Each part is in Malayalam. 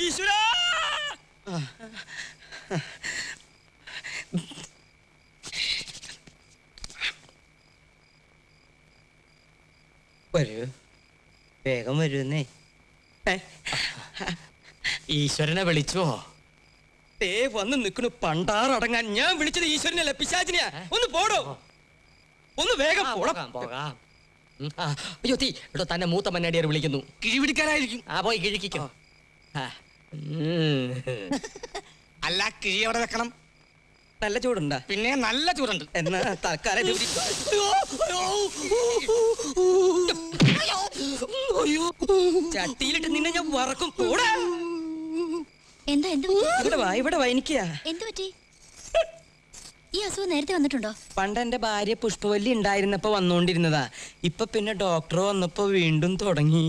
ഈശ്വരാ! വരൂ. വേഗം വരുന്നേ ഈശ്വരനെ വിളിച്ചോ? തേ വന്ന് നിൽക്കുന്നു. പണ്ടാറടങ്ങാൻ ഞാൻ വിളിച്ചത് ഈശ്വരനെ പിശാചിനെയാ. ഒന്ന് പോടോ. ഒന്ന് വേഗം പോടാം. പോകാം. അയ്യോ തീ ഇവിടെ തന്നെ മൂത്ത മന്നാടിയാർ വിളിക്കുന്നു. കിഴിപിടിക്കാനായിരിക്കും. ആ പോയി കിഴിക്കോ അല്ല കിഴി എവിടെ വെക്കണം? നല്ല ചൂടുണ്ടാ. പിന്നെ നല്ല ചൂടുണ്ട്. എന്നാ തൽക്കാലം ചട്ടിയിലിട്ട് നിന്നെ ഞാൻ വറക്കും. കൂടെ എന്താ എന്താ ഇവിടെ വാ ഇവിടെ വാ എനിക്കാ. എന്ത് പറ്റി? ഈ അസുഖം നേരത്തെ വന്നിട്ടുണ്ടോ? പണ്ട് എന്റെ ഭാര്യ പുഷ്പവല്ലി ഉണ്ടായിരുന്നപ്പോ വന്നോണ്ടിരുന്നതാ. ഇപ്പൊ പിന്നെ ഡോക്ടർ വന്നപ്പോ വീണ്ടും തുടങ്ങി.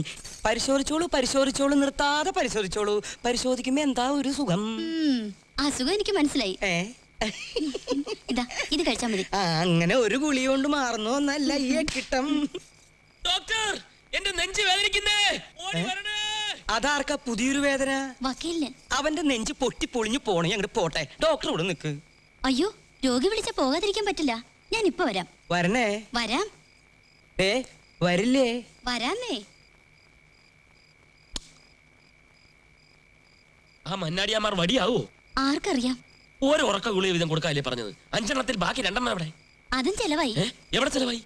പരിശോധിച്ചോളൂ പരിശോധിച്ചോളൂ നിർത്താതെ പരിശോധിച്ചോളൂ. പരിശോധിക്കുമ്പോ എന്താ ഒരു സുഖം? അസുഖം എനിക്ക് മനസ്സിലായി. ഇതാ ഇത് കഴിച്ചാൽ മതി. അങ്ങനെ ഒരു ഗുളി കൊണ്ട് മാറുന്നു എന്നല്ല ഈ കിട്ടം ഡോക്ടർ എന്റെ നെഞ്ച് വേദനിക്കുന്നേ. ഓടി വരണേ. അതാർക്കാ പുതിയൊരു വേദന? വക്കീലിന്. അവന്റെ നെഞ്ച് പൊട്ടി പൊളിഞ്ഞു പോണേ അങ്ങോട്ട് പോട്ടെ. ഡോക്ടർ ഇവിടെ നിക്ക്. അയ്യോ രോഗി വിളിച്ച പോകാതിരിക്കാൻ പറ്റില്ല. ഞാൻ ഇപ്പൊ വരാം. വരണേ. വരാം. ഏ വരില്ലേ? വരാന്നേ. ആ മന്നാടിയാമാർ വടിയാവോ? ആർക്കറിയാം. ഓരോ ഉറക്ക ഗുളിക വീതം കൊടുക്കാല്ലേ പറഞ്ഞത്? അഞ്ചെണ്ണത്തിൽ ബാക്കി രണ്ടെണ്ണം എവിടെ? അതും ചെലവായി. എവിടെ ചെലവായി?